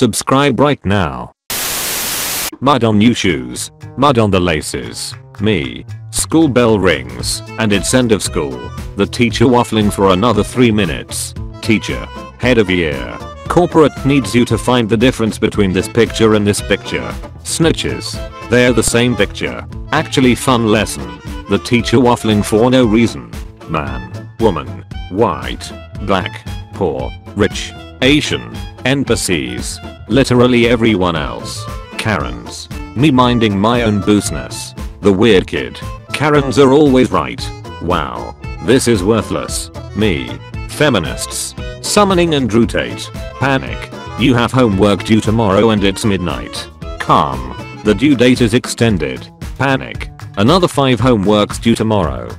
Subscribe right now. Mud on new shoes. Mud on the laces. Me. School bell rings, and it's end of school. The teacher waffling for another 3 minutes. Teacher. Head of year. Corporate needs you to find the difference between this picture and this picture. Snitches. They're the same picture. Actually fun lesson. The teacher waffling for no reason. Man. Woman. White. Black. Poor. Rich. Asian. NPCs. Literally everyone else. Karens. Me minding my own business. The weird kid. Karens are always right. Wow. This is worthless. Me. Feminists. Summoning and rotate. Panic. You have homework due tomorrow and it's midnight. Calm. The due date is extended. Panic. Another 5 homeworks due tomorrow.